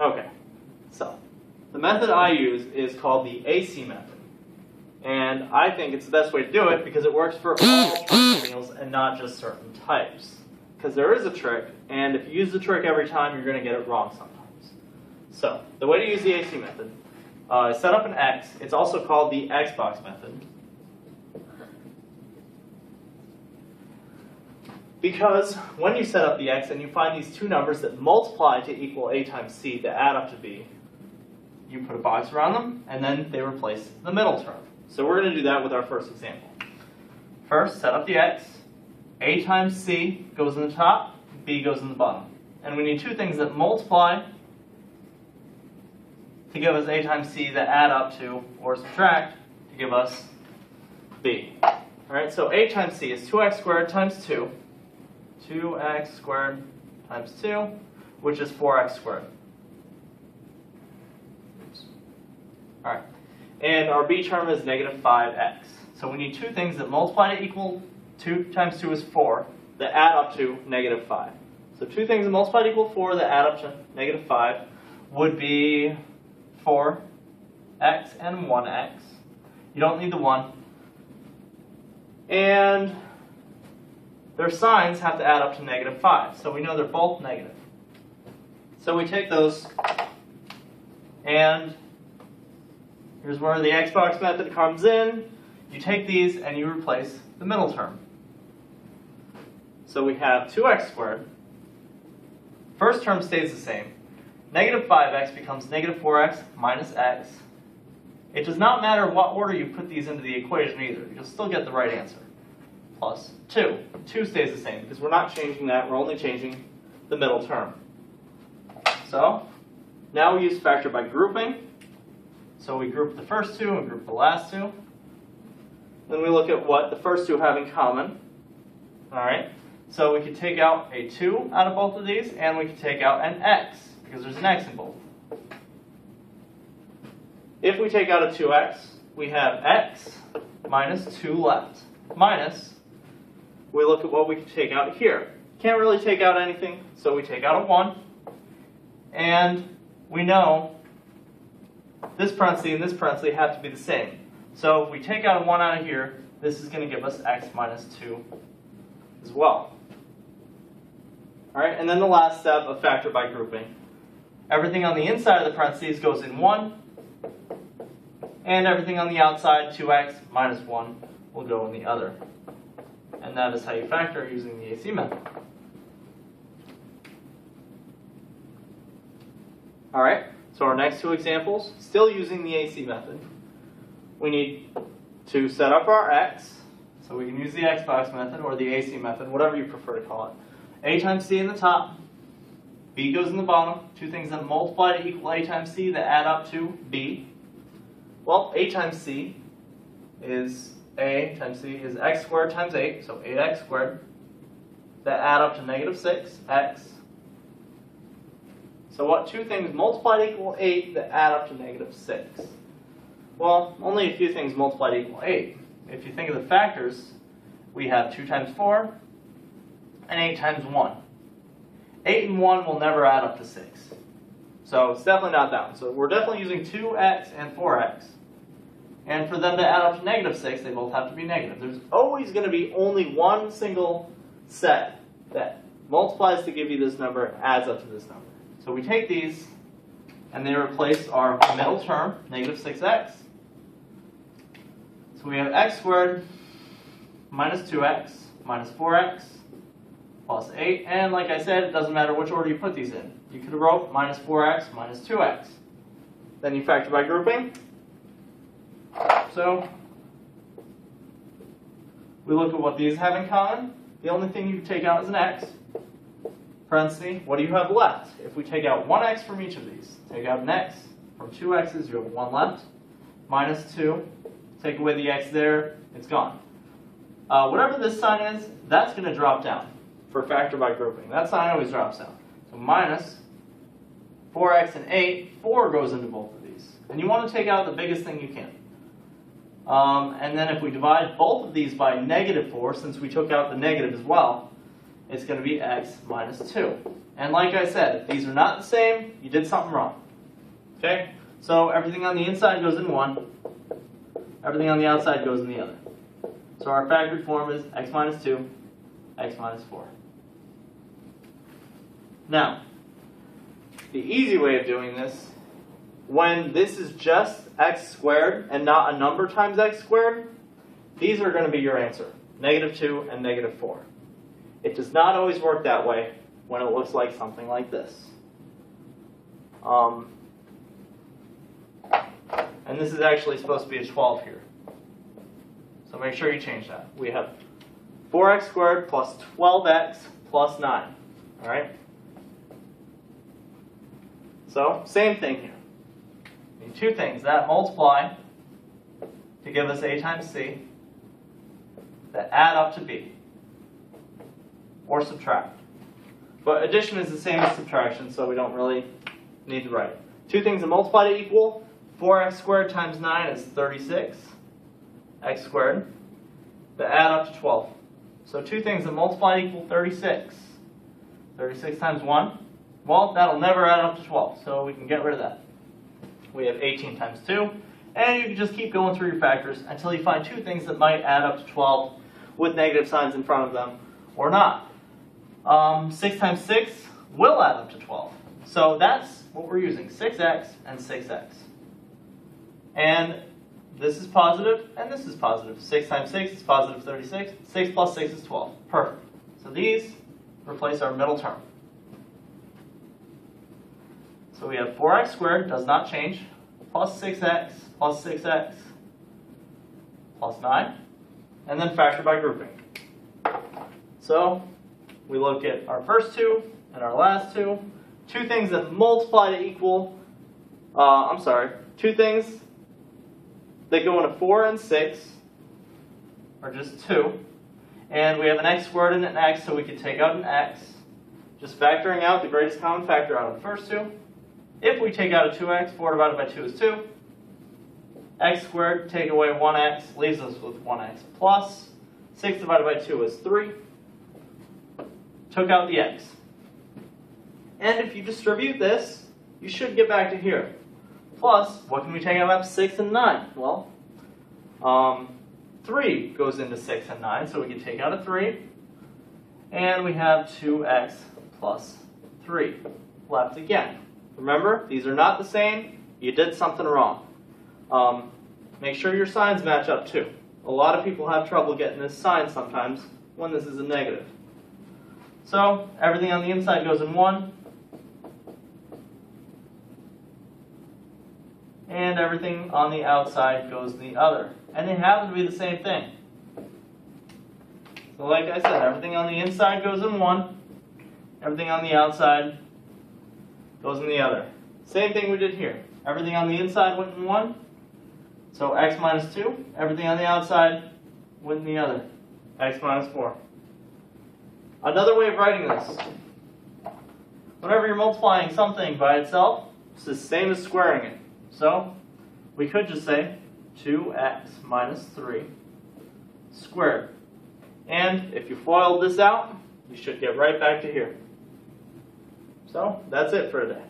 Okay, so the method I use is called the AC method. And I think it's the best way to do it because it works for all polynomials and not just certain types. Because there is a trick, and if you use the trick every time, you're going to get it wrong sometimes. So, the way to use the AC method uh, is set up an X. It's also called the Xbox method. Because when you set up the X and you find these two numbers that multiply to equal A times C that add up to B, you put a box around them, and then they replace the middle term. So we're going to do that with our first example. First, set up the x. A times c goes in the top, b goes in the bottom. And we need two things that multiply to give us a times c that add up to, or subtract, to give us b. Alright, so a times c is 2x squared times 2. 2x squared times 2, which is 4x squared. Alright. And our b term is negative 5x. So we need two things that multiply to equal 2 times 2 is 4, that add up to negative 5. So two things that multiply to equal 4 that add up to negative 5 would be 4x and 1x. You don't need the 1. And their signs have to add up to negative 5. So we know they're both negative. So we take those and Here's where the Xbox method comes in. You take these and you replace the middle term. So we have 2x squared. First term stays the same. Negative 5x becomes negative 4x minus x. It does not matter what order you put these into the equation either. You'll still get the right answer. Plus 2. 2 stays the same because we're not changing that. We're only changing the middle term. So now we use factor by grouping. So we group the first two and group the last two. Then we look at what the first two have in common. All right. So we could take out a 2 out of both of these, and we could take out an x, because there's an x in both. If we take out a 2x, we have x minus 2 left. Minus, we look at what we can take out here. Can't really take out anything, so we take out a 1. And we know this parenthesis and this parenthesis have to be the same. So if we take out a 1 out of here, this is going to give us x minus 2 as well. All right, and then the last step of factor by grouping. Everything on the inside of the parentheses goes in 1, and everything on the outside, 2x minus 1, will go in the other. And that is how you factor using the AC method. All right. So our next two examples, still using the AC method, we need to set up our x, so we can use the Xbox method or the AC method, whatever you prefer to call it. A times C in the top, B goes in the bottom, two things that multiply to equal A times C that add up to B. Well, A times C is A times C is x squared times 8, so 8x squared, that add up to negative 6, x so what two things multiplied equal 8 that add up to negative 6? Well, only a few things multiplied equal 8. If you think of the factors, we have 2 times 4 and 8 times 1. 8 and 1 will never add up to 6. So it's definitely not that one. So we're definitely using 2x and 4x. And for them to add up to negative 6, they both have to be negative. There's always going to be only one single set that multiplies to give you this number, adds up to this number. So we take these, and they replace our middle term, negative 6x. So we have x squared minus 2x minus 4x plus 8. And like I said, it doesn't matter which order you put these in. You could have wrote minus 4x minus 2x. Then you factor by grouping. So we look at what these have in common. The only thing you take out is an x parenthesis, what do you have left? If we take out 1x from each of these, take out an x from two x's, you have 1 left, minus 2, take away the x there, it's gone. Uh, whatever this sign is, that's going to drop down for factor by grouping. That sign always drops down. So minus 4x and 8, 4 goes into both of these. And you want to take out the biggest thing you can. Um, and then if we divide both of these by negative 4, since we took out the negative as well, it's going to be x minus 2. And like I said, if these are not the same, you did something wrong. Okay? So everything on the inside goes in one, everything on the outside goes in the other. So our factored form is x minus 2, x minus 4. Now, the easy way of doing this, when this is just x squared and not a number times x squared, these are going to be your answer, negative 2 and negative 4. It does not always work that way when it looks like something like this. Um, and this is actually supposed to be a 12 here. So make sure you change that. We have 4x squared plus 12x plus 9. All right? So, same thing here. Two things that multiply to give us a times c that add up to b or subtract. But addition is the same as subtraction, so we don't really need to write it. Two things that multiply to equal 4x squared times 9 is 36 x squared that add up to 12. So two things that multiply equal 36. 36 times 1, well, that'll never add up to 12, so we can get rid of that. We have 18 times 2, and you can just keep going through your factors until you find two things that might add up to 12 with negative signs in front of them or not. Um, 6 times 6 will add up to 12. So that's what we're using, 6x and 6x. And this is positive, and this is positive. 6 times 6 is positive 36. 6 plus 6 is 12. Perfect. So these replace our middle term. So we have 4x squared, does not change, plus 6x, plus 6x, plus 9, and then factor by grouping. So we look at our first two and our last two. Two things that multiply to equal, uh, I'm sorry, two things that go into 4 and 6 are just 2. And we have an x squared and an x, so we can take out an x. Just factoring out the greatest common factor out of the first two. If we take out a 2x, 4 divided by 2 is 2. x squared, take away 1x, leaves us with 1x plus. 6 divided by 2 is 3. Took out the x. And if you distribute this, you should get back to here. Plus, what can we take out of 6 and 9? Well, um, 3 goes into 6 and 9, so we can take out a 3. And we have 2x plus 3 left again. Remember, these are not the same. You did something wrong. Um, make sure your signs match up too. A lot of people have trouble getting this sign sometimes when this is a negative. So everything on the inside goes in 1. And everything on the outside goes in the other. And they happen to be the same thing. So like I said, everything on the inside goes in 1. Everything on the outside goes in the other. Same thing we did here. Everything on the inside went in one. So x minus 2. Everything on the outside went in the other. x minus 4. Another way of writing this. Whenever you're multiplying something by itself, it's the same as squaring it. So we could just say 2x minus 3 squared. And if you FOILed this out, you should get right back to here. So that's it for today.